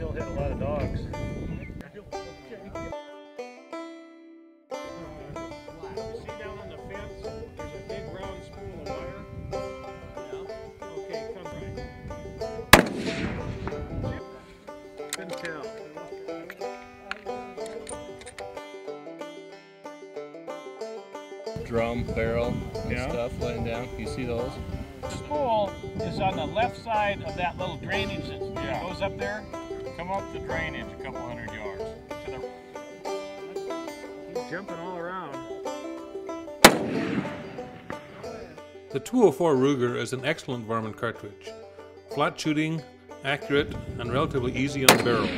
still hit a lot of dogs. See down on the fence, there's a big round spool of wire? Okay, come right. Couldn't tell. Drum, barrel, and Yeah. stuff laying down. You see those? The spool is on the left side of that little drainage that Yeah. goes up there. Come up the drainage a couple hundred yards. To the, He's jumping all around. The 204 Ruger is an excellent varmint cartridge. Flat shooting, accurate, and relatively easy on barrels.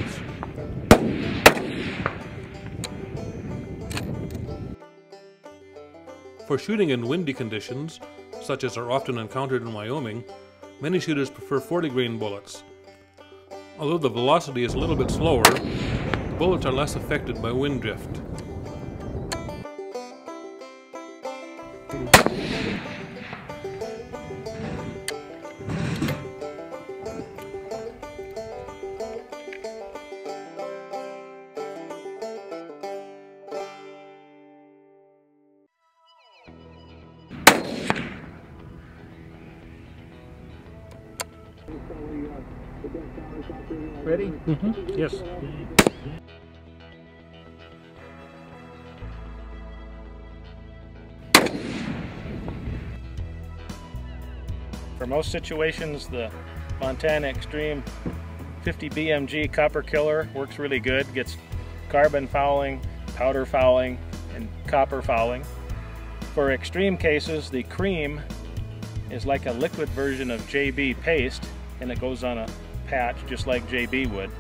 For shooting in windy conditions, such as are often encountered in Wyoming, many shooters prefer 40 grain bullets. Although the velocity is a little bit slower, the bullets are less affected by wind drift. Ready? Mm-hmm. Yes. For most situations, the Montana Extreme 50 BMG copper killer works really good. Gets carbon fouling, powder fouling, and copper fouling. For extreme cases, the cream is like a liquid version of JB paste and it goes on a patch just like JB would.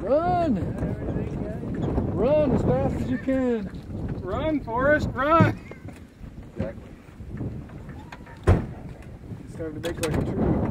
Run! Run as fast as you can. Run, Forrest, run! It's time to make like a leader.